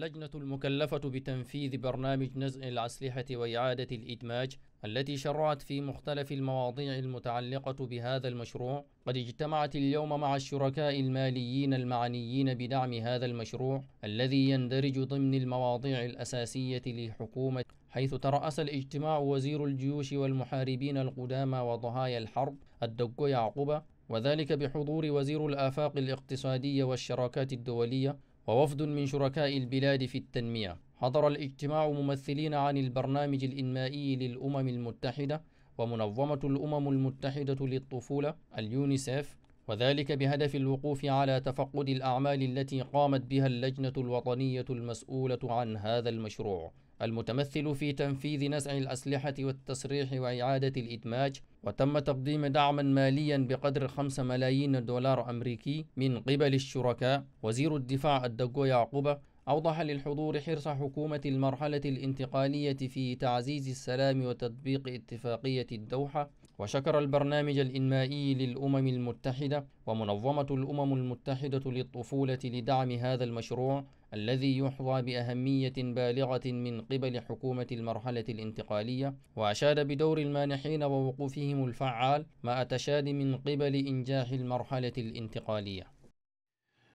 اللجنة المكلفة بتنفيذ برنامج نزع الأسلحة وإعادة الإدماج التي شرعت في مختلف المواضيع المتعلقة بهذا المشروع. قد اجتمعت اليوم مع الشركاء الماليين المعنيين بدعم هذا المشروع الذي يندرج ضمن المواضيع الأساسية للحكومة حيث ترأس الاجتماع وزير الجيوش والمحاربين القدامى وضحايا الحرب الدقو يعقوب وذلك بحضور وزير الآفاق الاقتصادية والشراكات الدولية ووفد من شركاء البلاد في التنمية. حضر الاجتماع ممثلين عن البرنامج الإنمائي للأمم المتحدة ومنظمة الأمم المتحدة للطفولة اليونيسيف وذلك بهدف الوقوف على تفقد الأعمال التي قامت بها اللجنة الوطنية المسؤولة عن هذا المشروع. المتمثل في تنفيذ نزع الأسلحة والتسريح وإعادة الإدماج وتم تقديم دعما ماليا بقدر 5 ملايين دولار أمريكي من قبل الشركاء. وزير الدفاع الدقو يعقوب أوضح للحضور حرص حكومة المرحلة الانتقالية في تعزيز السلام وتطبيق اتفاقية الدوحة. وشكر البرنامج الإنمائي للأمم المتحدة ومنظمة الأمم المتحدة للطفولة لدعم هذا المشروع. الذي يحظى بأهمية بالغة من قبل حكومة المرحلة الانتقالية وأشاد بدور المانحين ووقوفهم الفعال ما أتشاد من قبل إنجاح المرحلة الانتقالية.